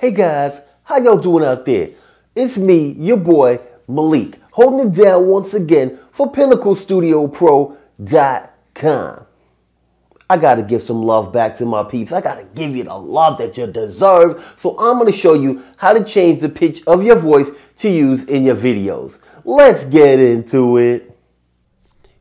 Hey guys, how y'all doing out there? It's me, your boy Malik, holding it down once again for PinnacleStudioPro.com. I gotta give some love back to my peeps. I gotta give you the love that you deserve. So I'm gonna show you how to change the pitch of your voice to use in your videos. Let's get into it.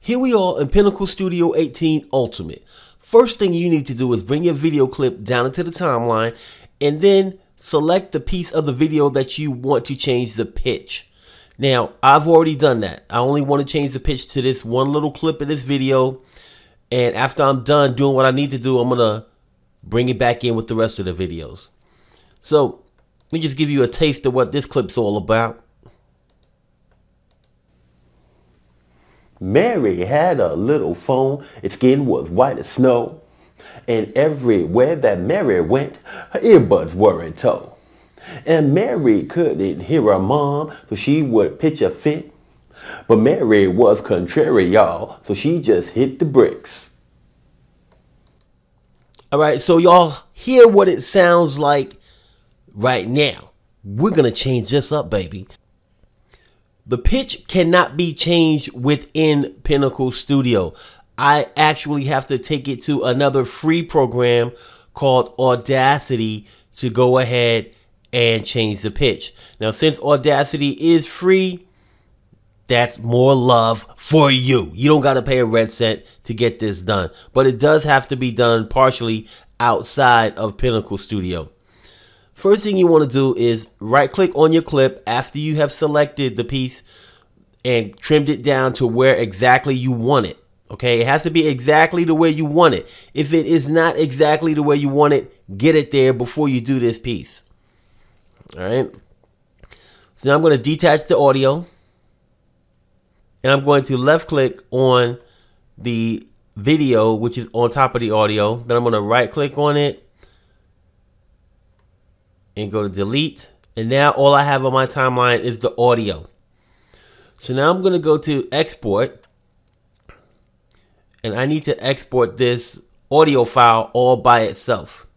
Here we are in Pinnacle Studio 18 Ultimate. First thing you need to do is bring your video clip down into the timeline and then select the piece of the video that you want to change the pitch. Now, I've already done that. I only want to change the pitch to this one little clip of this video. And after I'm done doing what I need to do, I'm going to bring it back in with the rest of the videos. So, let me just give you a taste of what this clip's all about. Mary had a little phone. Its skin was white as snow and everywhere that Mary went, her earbuds were in tow. And Mary couldn't hear her mom, so she would pitch a fit. But Mary was contrary, y'all, so she just hit the bricks. All right, so y'all hear what it sounds like right now. We're going to change this up, baby. The pitch cannot be changed within Pinnacle Studio. I actually have to take it to another free program called Audacity to go ahead and change the pitch. Now, since Audacity is free, that's more love for you. You don't got to pay a red cent to get this done, but it does have to be done partially outside of Pinnacle Studio. First thing you want to do is right click on your clip after you have selected the piece and trimmed it down to where exactly you want it. Okay, it has to be exactly the way you want it. If it is not exactly the way you want it, get it there before you do this piece. All right. So now I'm going to detach the audio. And I'm going to left click on the video, which is on top of the audio. Then I'm going to right click on it and go to delete. And now all I have on my timeline is the audio. So now I'm going to go to export and I need to export this audio file all by itself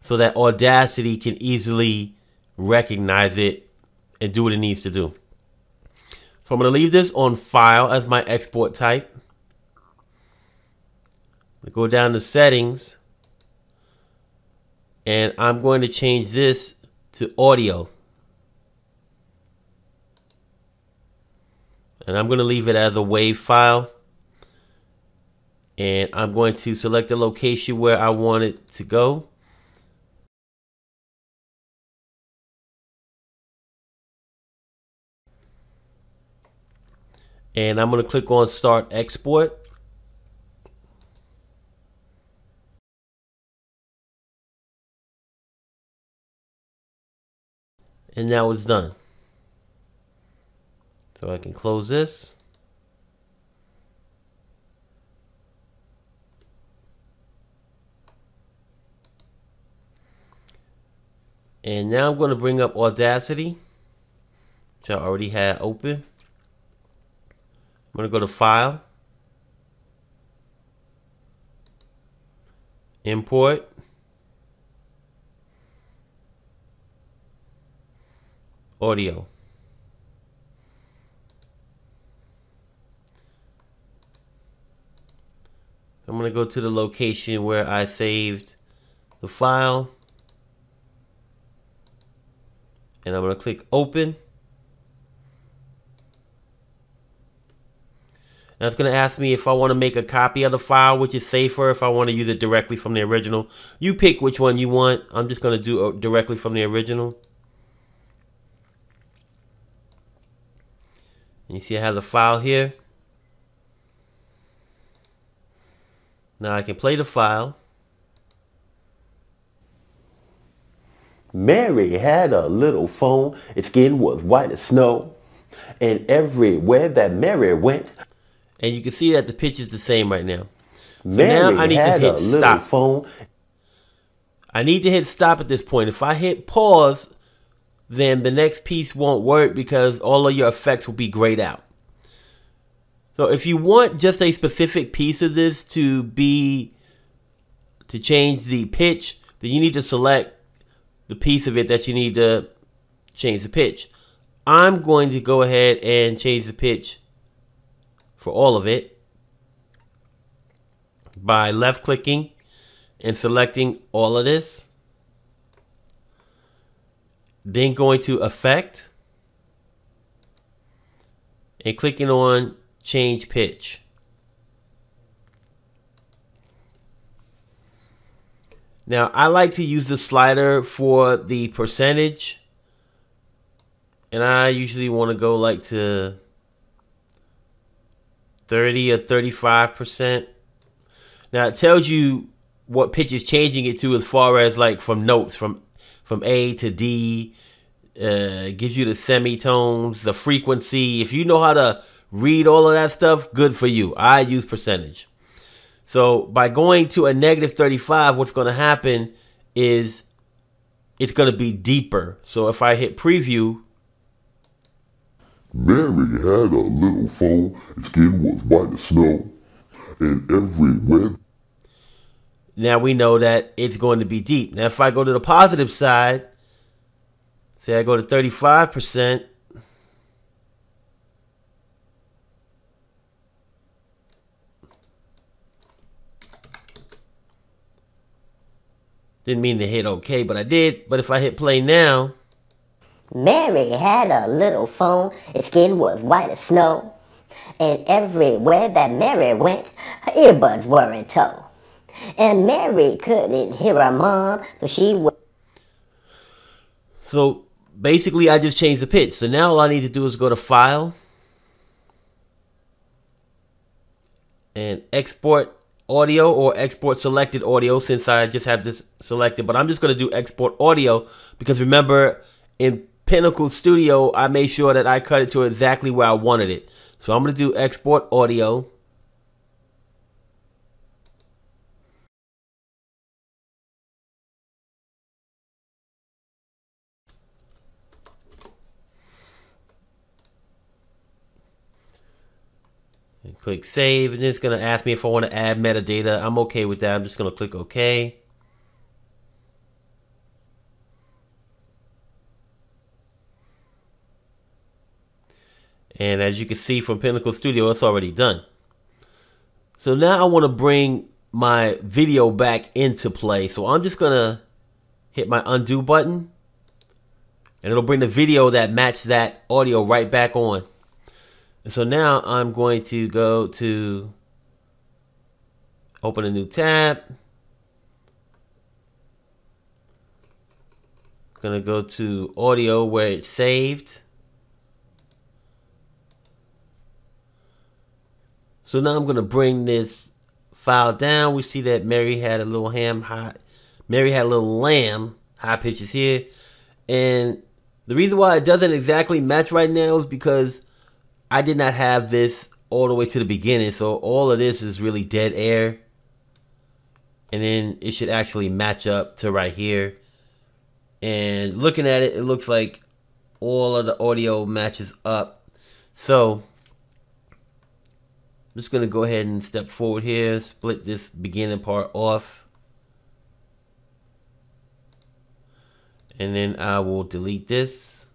so that Audacity can easily recognize it and do what it needs to do. So I'm going to leave this on file as my export type. go down to settings and I'm going to change this to audio. And I'm going to leave it as a WAV file and I'm going to select the location where I want it to go. And I'm going to click on start export. And now it's done. So I can close this. And now I'm going to bring up Audacity, which I already had open. I'm going to go to File, Import, Audio. I'm going to go to the location where I saved the file. And I'm going to click open. Now it's going to ask me if I want to make a copy of the file, which is safer if I want to use it directly from the original. You pick which one you want. I'm just going to do it directly from the original. You see I have the file here. Now I can play the file. Mary had a little phone. Its skin was white as snow. And everywhere that Mary went. And you can see that the pitch is the same right now. So Mary now I need to hit stop. Phone. I need to hit stop at this point. If I hit pause, then the next piece won't work because all of your effects will be grayed out. So if you want just a specific piece of this to be to change the pitch, then you need to select the piece of it that you need to change the pitch. I'm going to go ahead and change the pitch for all of it by left clicking and selecting all of this. Then going to effect and clicking on change pitch. Now I like to use the slider for the percentage and I usually want to go like to 30 or 35%. Now it tells you what pitch is changing it to as far as like from notes from from A to D. Uh, gives you the semitones, the frequency. If you know how to read all of that stuff, good for you. I use percentage. So by going to a negative 35, what's going to happen is it's going to be deeper. So if I hit preview, Mary had a little foal, its skin was white as snow, and everywhere. Now we know that it's going to be deep. Now if I go to the positive side, say I go to 35%, Didn't mean to hit OK, but I did. But if I hit play now, Mary had a little phone. Its skin was white as snow. And everywhere that Mary went, her earbuds were in tow. And Mary couldn't hear her mom, so she would... So basically, I just changed the pitch. So now all I need to do is go to File and Export Audio or Export Selected Audio since I just have this selected. But I'm just going to do Export Audio because remember, in Pinnacle Studio, I made sure that I cut it to exactly where I wanted it. So I'm going to do export audio. Click save and it's going to ask me if I want to add metadata. I'm okay with that. I'm just going to click OK. And as you can see from Pinnacle Studio, it's already done. So now I want to bring my video back into play. So I'm just going to hit my undo button. And it'll bring the video that match that audio right back on. So now I'm going to go to open a new tab. Gonna go to audio where it's saved. So now I'm going to bring this file down. We see that Mary had a little ham high. Mary had a little lamb high pitches here. And the reason why it doesn't exactly match right now is because I did not have this all the way to the beginning. So all of this is really dead air. And then it should actually match up to right here. And looking at it, it looks like all of the audio matches up. So I'm just going to go ahead and step forward here, split this beginning part off. And then I will delete this.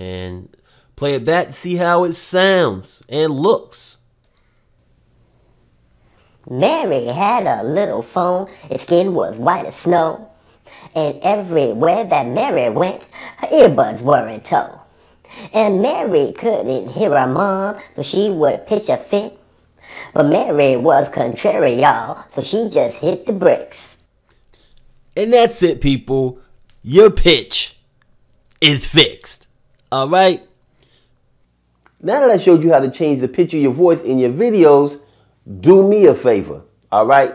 And play it back to see how it sounds and looks. Mary had a little phone. Its skin was white as snow. And everywhere that Mary went, her earbuds were in tow. And Mary couldn't hear her mom, so she would pitch a fit. But Mary was contrary, y'all, so she just hit the bricks. And that's it, people. Your pitch is fixed. All right? Now that I showed you how to change the pitch of your voice in your videos, do me a favor. All right?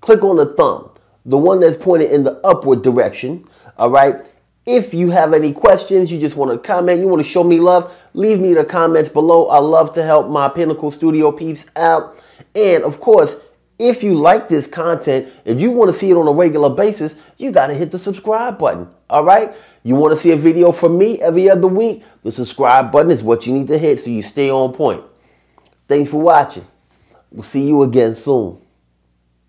Click on the thumb, the one that's pointed in the upward direction. All right? If you have any questions, you just want to comment, you want to show me love, leave me the comments below. I love to help my Pinnacle Studio peeps out. And of course, if you like this content and you want to see it on a regular basis, you got to hit the subscribe button. All right? You want to see a video from me every other week? The subscribe button is what you need to hit so you stay on point. Thanks for watching. We'll see you again soon.